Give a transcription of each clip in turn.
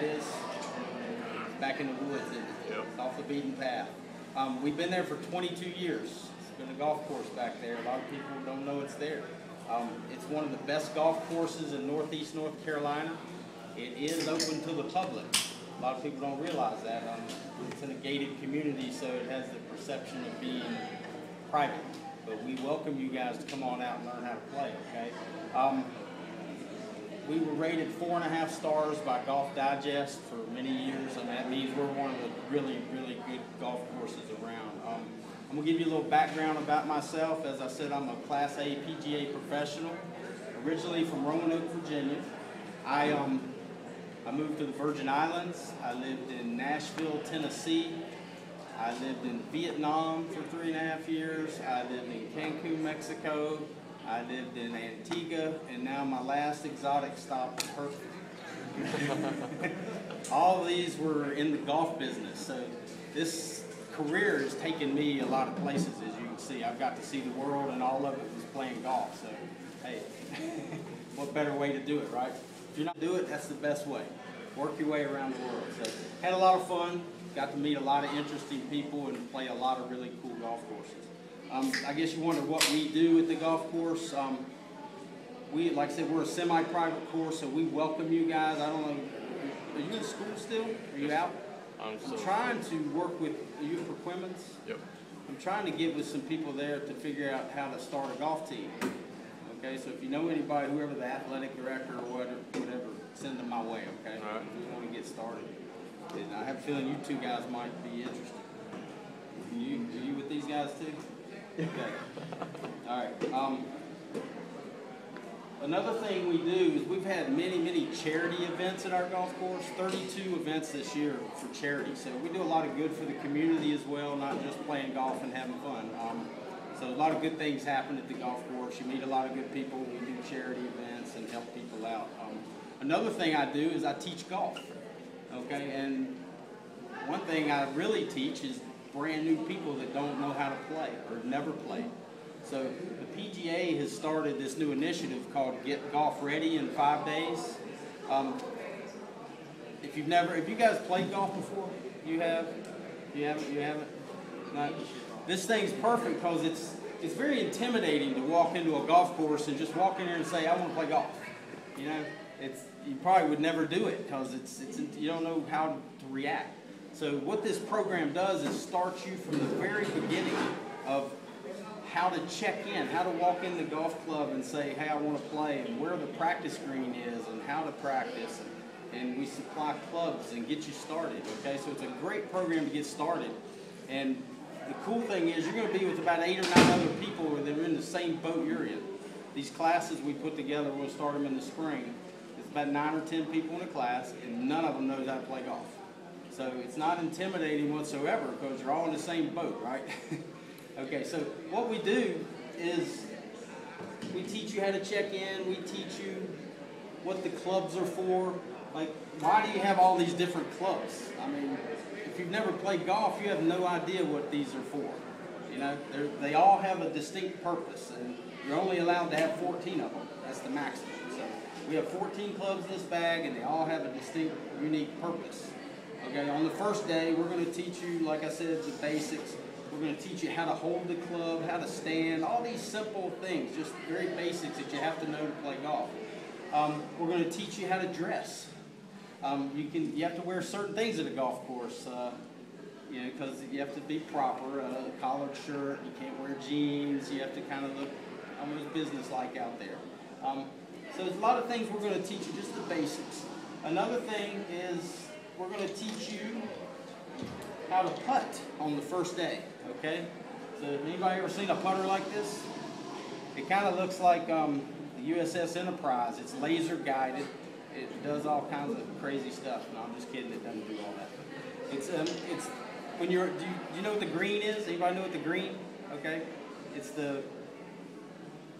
that is? Back in the woods, it? Yep. It's off the beaten path. Um, we've been there for 22 years. It's been a golf course back there. A lot of people don't know it's there. Um, it's one of the best golf courses in northeast North Carolina. It is open to the public. A lot of people don't realize that. Um, it's in a gated community, so it has the perception of being private. But we welcome you guys to come on out and learn how to play, okay? We were rated four and a half stars by Golf Digest for many years, and that means we're one of the really, really good golf courses around. Um, I'm gonna give you a little background about myself. As I said, I'm a Class A PGA professional, originally from Roanoke, Virginia. I um, I moved to the Virgin Islands. I lived in Nashville, Tennessee. I lived in Vietnam for three and a half years. I lived in Cancun, Mexico. I lived in Antigua, and now my last exotic stop, is Hertford. All these were in the golf business, so this career has taken me a lot of places, as you can see. I've got to see the world, and all of it was playing golf. So, hey, what better way to do it, right? If you're not do it, that's the best way. Work your way around the world. So, had a lot of fun. Got to meet a lot of interesting people and play a lot of really cool golf courses. Um, I guess you wonder what we do at the golf course. Um, we, like I said, we're a semi-private course, so we welcome you guys. I don't know, are you in school still? Are you out? I'm I'm trying to work with, are you for Quemmons? yep. I'm trying to get with some people there to figure out how to start a golf team. Okay, so if you know anybody, whoever the athletic director or whatever, whatever, send them my way, okay? All right. We want to get started. And I have a feeling you two guys might be interested. You, are you with these guys too? Okay. All right. Um, another thing we do is we've had many, many charity events at our golf course. 32 events this year for charity. So we do a lot of good for the community as well, not just playing golf and having fun. Um, so a lot of good things happen at the golf course. You meet a lot of good people. We do charity events and help people out. Um, another thing I do is I teach golf. Okay, and one thing I really teach is brand new people that don't know how to play or never played. So the PGA has started this new initiative called Get Golf Ready in five days. Um, if you've never, if you guys played golf before, you have, you haven't, you haven't. Not, this thing's perfect because it's it's very intimidating to walk into a golf course and just walk in here and say I want to play golf. You know, it's you probably would never do it because it's it's you don't know how to react. So what this program does is start you from the very beginning of how to check in, how to walk in the golf club and say, hey, I want to play, and where the practice green is, and how to practice, and, we supply clubs and get you started. Okay, so it's a great program to get started, and the cool thing is you're going to be with about eight or nine other people that are in the same boat you're in. These classes we put together, we'll start them in the spring. It's about nine or ten people in a class, and none of them knows how to play golf. So it's not intimidating whatsoever because you're all in the same boat, right? okay, so what we do is we teach you how to check in, we teach you what the clubs are for. Like, why do you have all these different clubs? I mean, if you've never played golf, you have no idea what these are for. You know, they all have a distinct purpose, and you're only allowed to have 14 of them. That's the maximum. So we have 14 clubs in this bag, and they all have a distinct, unique purpose. Okay, on the first day, we're going to teach you, like I said, the basics. We're going to teach you how to hold the club, how to stand, all these simple things, just very basics that you have to know to play golf. Um, we're going to teach you how to dress. Um, you can you have to wear certain things at a golf course, uh, you know, because you have to be proper. Uh, a collared shirt, you can't wear jeans. You have to kind of look almost business-like out there. Um, so there's a lot of things we're going to teach you, just the basics. Another thing is we're going to teach you how to putt on the first day. Okay. So anybody ever seen a putter like this? It kind of looks like um, the USS Enterprise. It's laser guided. It does all kinds of crazy stuff. No, I'm just kidding. It doesn't do all that. It's um, it's when you're. Do you, do you know what the green is? Anybody know what the green? Okay, it's the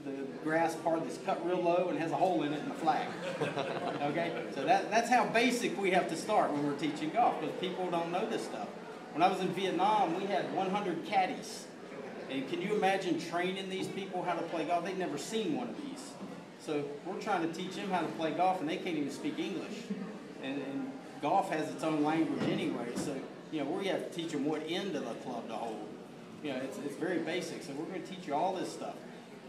the grass part that's cut real low and has a hole in it and a flag. Okay, so that that's how basic we have to start when we're teaching golf because people don't know this stuff. When I was in Vietnam, we had 100 caddies. And can you imagine training these people how to play golf? They've never seen one of these. So we're trying to teach them how to play golf, and they can't even speak English. And, and golf has its own language anyway. So you know we have to teach them what end of the club to hold. You know it's it's very basic. So we're going to teach you all this stuff.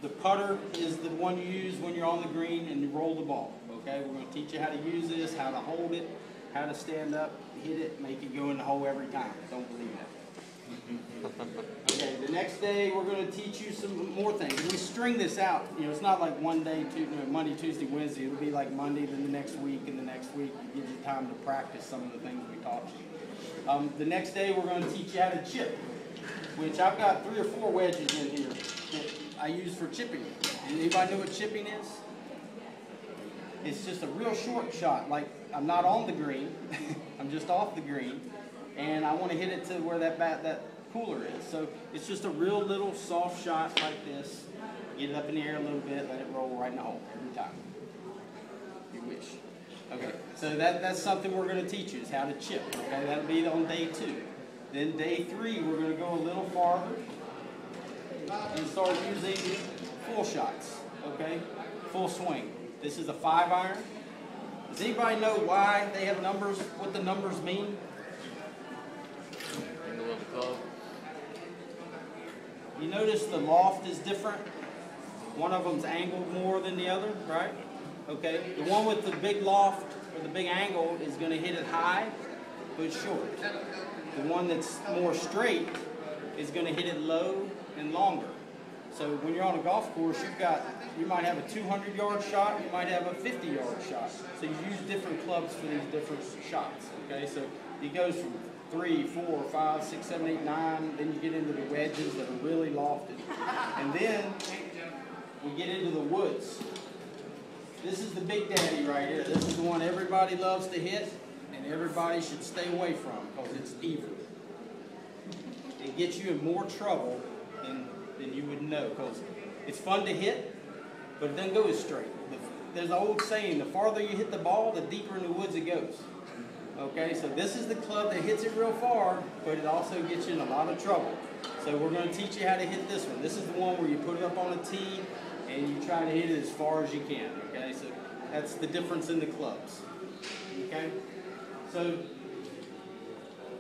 The putter is the one you use when you're on the green and you roll the ball. Okay, we're going to teach you how to use this, how to hold it, how to stand up, hit it, make it go in the hole every time. Don't believe that. okay, the next day we're going to teach you some more things. We string this out. You know, it's not like one day, two, know, Monday, Tuesday, Wednesday. It'll be like Monday, then the next week, and the next week. It gives you time to practice some of the things we taught you. Um, the next day we're going to teach you how to chip, which I've got three or four wedges in here that I use for chipping. Anybody know what chipping is? It's just a real short shot. Like I'm not on the green, I'm just off the green, and I want to hit it to where that bat that cooler is. So it's just a real little soft shot like this. Get it up in the air a little bit, let it roll right in the hole every time. You wish. Okay, so that, that's something we're going to teach you is how to chip. Okay, that'll be on day two. Then day three, we're going to go a little farther and start using full shots. Okay, full swing. This is a five iron. Does anybody know why they have numbers, what the numbers mean? You notice the loft is different? One of them's angled more than the other, right? Okay, the one with the big loft or the big angle is going to hit it high, but short. The one that's more straight is going to hit it low and longer. So when you're on a golf course, you've got, you might have a 200 yard shot, you might have a 50 yard shot. So you use different clubs for these different shots, okay? So it goes from three, four, five, six, seven, eight, nine, then you get into the wedges that are really lofted. And then we get into the woods. This is the big daddy right here. This is the one everybody loves to hit everybody should stay away from because it's evil. It gets you in more trouble than, than you would know because it's fun to hit, but it doesn't go as straight. There's an old saying, the farther you hit the ball, the deeper in the woods it goes. Okay, so this is the club that hits it real far, but it also gets you in a lot of trouble. So we're going to teach you how to hit this one. This is the one where you put it up on a tee and you try to hit it as far as you can. Okay, so that's the difference in the clubs. Okay, so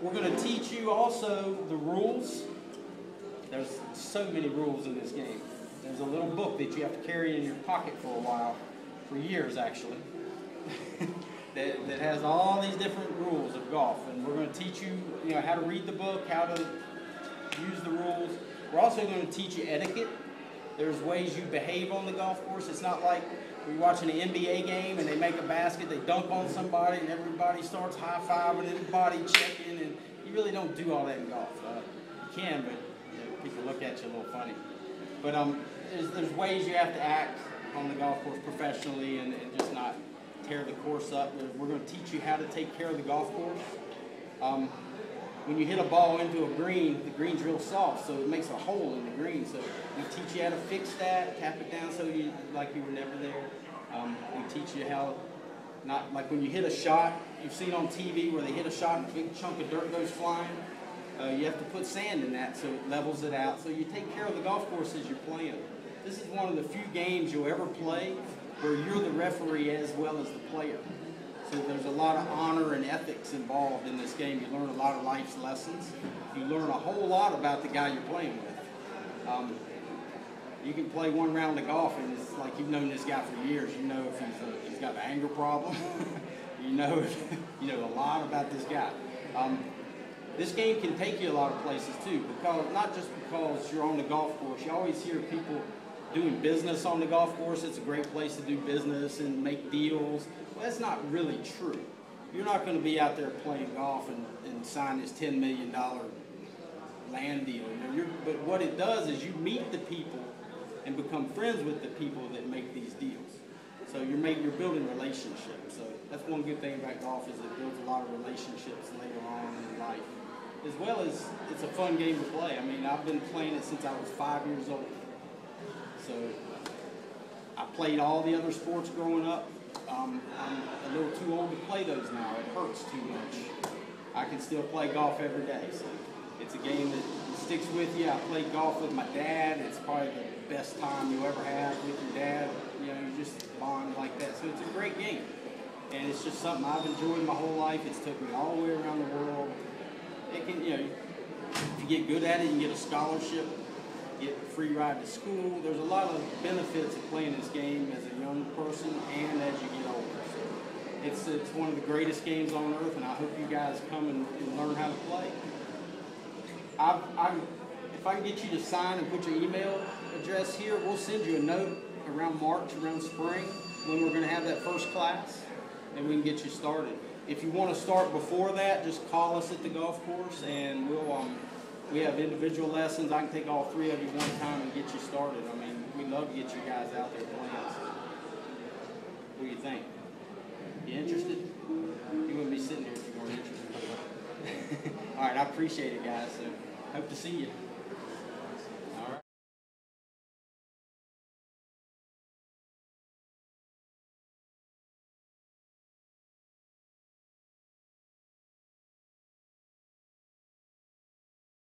we're going to teach you also the rules. There's so many rules in this game. There's a little book that you have to carry in your pocket for a while, for years actually, that, that has all these different rules of golf. And we're going to teach you, you know, how to read the book, how to use the rules. We're also going to teach you etiquette. There's ways you behave on the golf course. It's not like we're watching an NBA game and they make a basket, they dunk on somebody, and everybody starts high-fiving and body checking, and you really don't do all that in golf. Uh, you can, but you know, people look at you a little funny. But um, there's, there's ways you have to act on the golf course professionally and, and just not tear the course up. We're going to teach you how to take care of the golf course. Um, when you hit a ball into a green, the green's real soft, so it makes a hole in the green. So we teach you how to fix that, tap it down so you like you were never there. Um, we teach you how, not like when you hit a shot, you've seen on TV where they hit a shot and a big chunk of dirt goes flying. Uh, you have to put sand in that so it levels it out. So you take care of the golf course as you're playing. This is one of the few games you'll ever play where you're the referee as well as the player. So there's a lot of honor and ethics involved in this game. You learn a lot of life's lessons. You learn a whole lot about the guy you're playing with. Um, you can play one round of golf and it's like you've known this guy for years. You know if he's, a, he's got an anger problem. you know you know a lot about this guy. Um, this game can take you a lot of places too, because not just because you're on the golf course. You always hear people doing business on the golf course. It's a great place to do business and make deals. That's not really true. You're not going to be out there playing golf and, and sign this $10 million land deal. You know, but what it does is you meet the people and become friends with the people that make these deals. So you're making, you're building relationships. So that's one good thing about golf is it builds a lot of relationships later on in life. As well as it's a fun game to play. I mean, I've been playing it since I was five years old. So I played all the other sports growing up. Um, I'm a little too old to play those now. It hurts too much. I can still play golf every day. So it's a game that sticks with you. I played golf with my dad. It's probably the best time you ever have with your dad. You know, you just bond like that. So it's a great game. and it's just something I've enjoyed my whole life. It's took me all the way around the world. It can, you know, if you get good at it, you can get a scholarship, get a free ride to school. There's a lot of benefits of playing this game as a young person and as you get older. So it's it's one of the greatest games on earth, and I hope you guys come and, and learn how to play. I, I, if I can get you to sign and put your email address here, we'll send you a note around March, around spring, when we're going to have that first class, and we can get you started. If you want to start before that, just call us at the golf course, and we'll um, we have individual lessons. I can take all three of you one time and get you started. I mean, we love to get you guys out there playing. What do you think? You interested? You wouldn't be sitting here if you weren't interested. all right, I appreciate it, guys. So hope to see you.